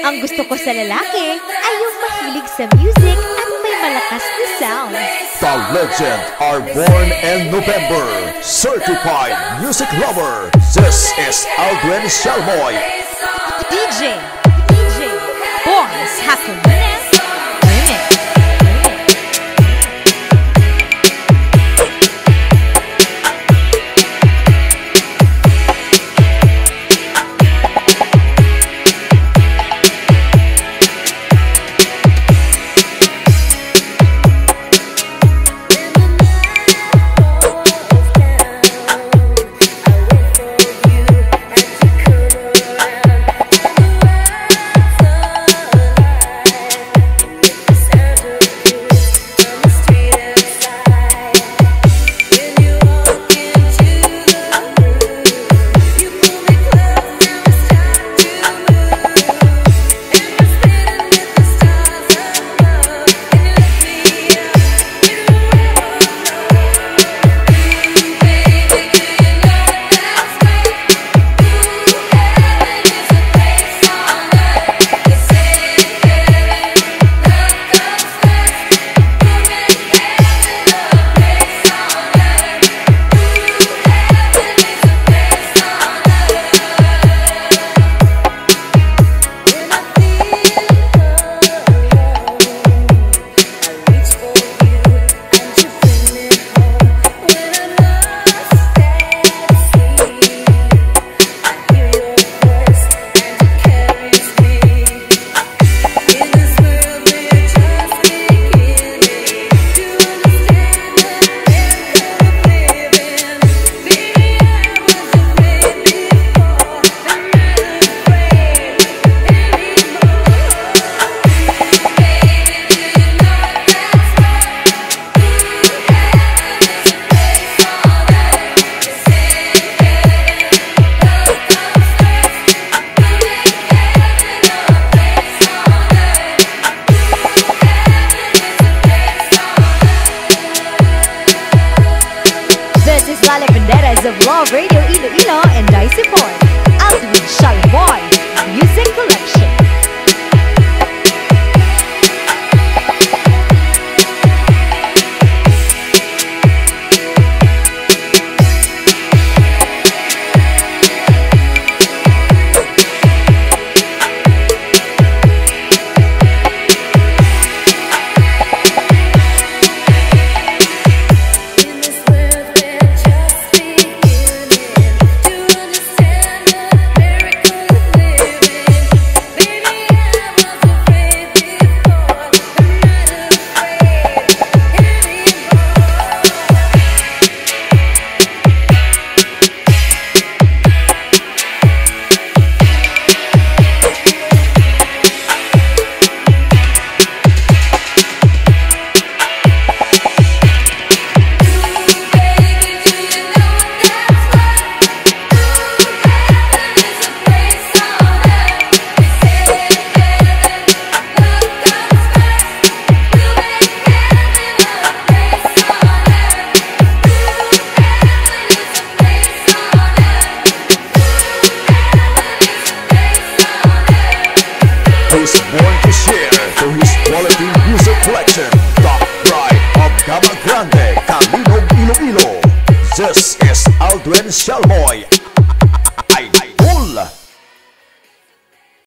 Ang gusto ko sa lalaki ay yung mahilig sa music at may malakas na sound. The legend are born in November. Certified music lover. This is Aldrin Shalmoy. DJ, DJ, Boris Hakunes, of Love Radio He's born to share his quality music collection. Top pride of Gama Grande, Calinog Iloilo. This is Aldrin Shalmoy